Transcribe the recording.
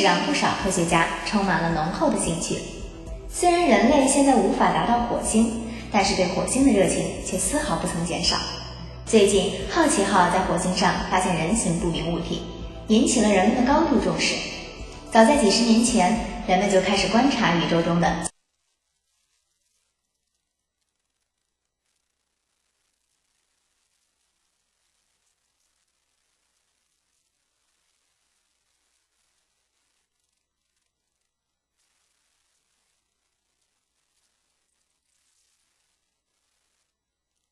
是让不少科学家充满了浓厚的兴趣。虽然人类现在无法达到火星但是对火星的热情却丝毫不曾减少。最近好奇号在火星上发现人形不明物体引起了人们的高度重视。早在几十年前人们就开始观察宇宙中的